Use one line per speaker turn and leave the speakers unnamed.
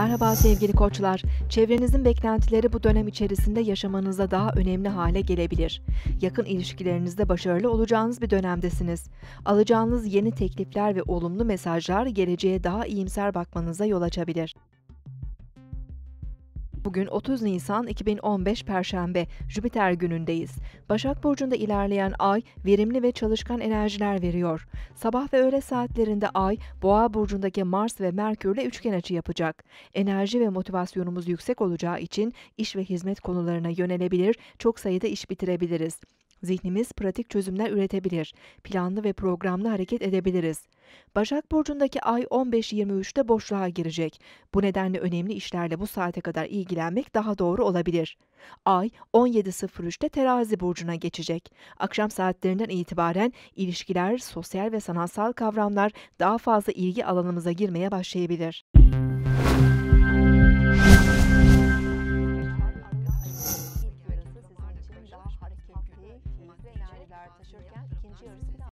Merhaba sevgili koçlar. Çevrenizin beklentileri bu dönem içerisinde yaşamanızda daha önemli hale gelebilir. Yakın ilişkilerinizde başarılı olacağınız bir dönemdesiniz. Alacağınız yeni teklifler ve olumlu mesajlar geleceğe daha iyimser bakmanıza yol açabilir. Bugün 30 Nisan 2015 Perşembe, Jüpiter günündeyiz. Başak Burcu'nda ilerleyen ay verimli ve çalışkan enerjiler veriyor. Sabah ve öğle saatlerinde ay, Boğa Burcu'ndaki Mars ve Merkür'le üçgen açı yapacak. Enerji ve motivasyonumuz yüksek olacağı için iş ve hizmet konularına yönelebilir, çok sayıda iş bitirebiliriz. Zihnimiz pratik çözümler üretebilir. Planlı ve programlı hareket edebiliriz. Başak Burcu'ndaki ay 15-23'te boşluğa girecek. Bu nedenle önemli işlerle bu saate kadar ilgilenmek daha doğru olabilir. Ay 17.03'te terazi burcuna geçecek. Akşam saatlerinden itibaren ilişkiler, sosyal ve sanatsal kavramlar daha fazla ilgi alanımıza girmeye başlayabilir.
İlk enerjiler taşırken ikinci yarısı biraz